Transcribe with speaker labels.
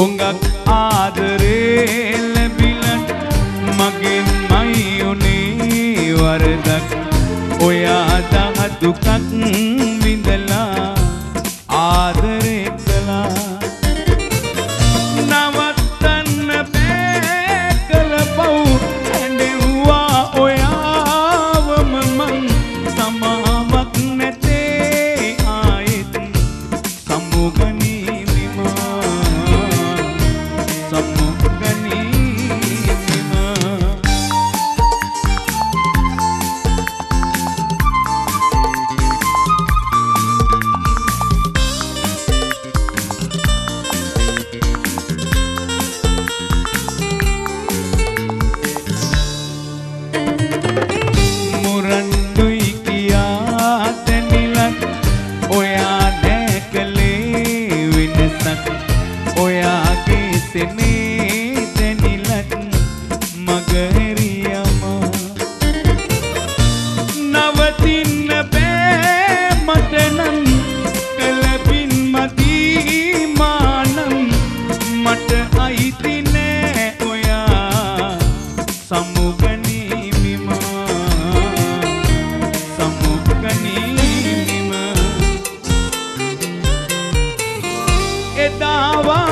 Speaker 1: හුඟක් ආදරේ ලැබිලට මගෙන් මයි උනේ වරදක්. ඔයා දහ දුකක් ඔයාගේ සෙනේ දැනිලත් මගහැරියම නවතින්න බෑ මට නම් එළබින් මදී මානම්. මට අයිති නෑ ඔයා සමුගනීමිම සමුගනීමිම එදාවා